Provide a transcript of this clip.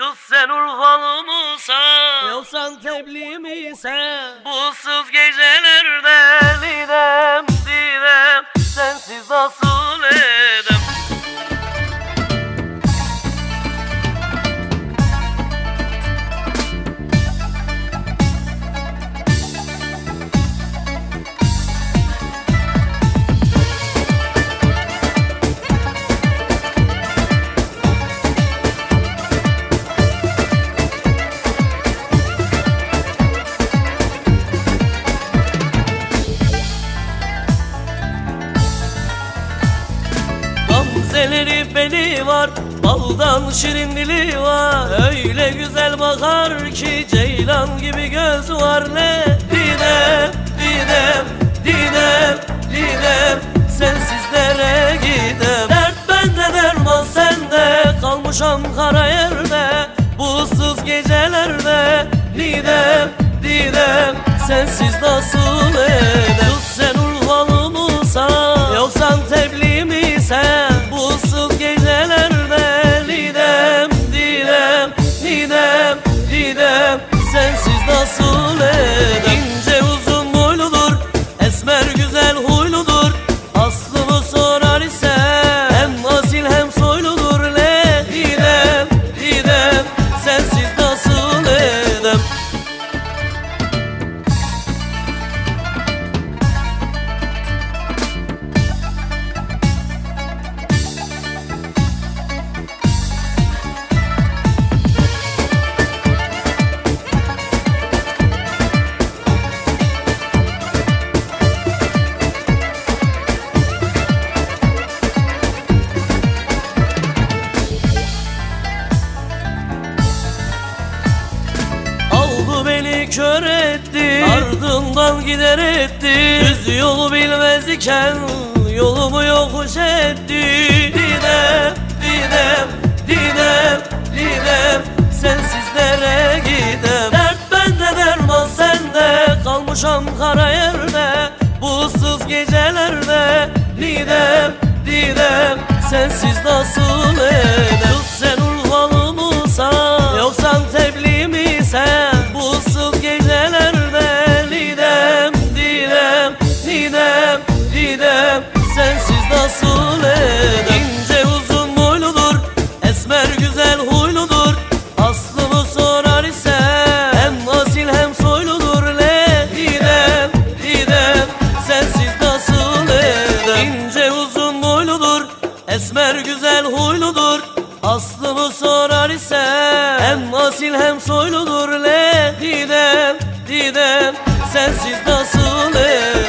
Kız sen Urfalı mısın? Yoksan tebliğ misin? Bu sız Gamzeleri beli var Baldan şirin dili var. Öyle güzel bakar ki Ceylan gibi göz var. Ne Didem, Didem, Didem, Didem Sensiz nereye gidem. Dert bende derman sende Kalmışam kara yerde. Bu ıssız gecelerde Didem, Didem Sensiz nasıl edem Kız sen Urfalı mısın Yoksa tebliğ Sensiz nasıl kör etti. Ardından gider etti. Düz yolu bilmez iken Yolumu yokuş etti. Didem, Didem, Didem, Didem Sensiz nereye gidem. Dert bende derman sende. Kalmışam kara yerde Bu ıssız gecelerde. Didem, Didem Sensiz nasıl edem Sensiz nasıl edem İnce uzun boyludur Esmer güzel huyludur. Aslımı sorar ise Hem asil hem soyludur. Ne Didem, Didem Sensiz nasıl edem İnce uzun boyludur Esmer güzel huyludur. Aslımı sorar ise Hem asil hem soyludur. Ne Didem, Didem Sensiz nasıl edem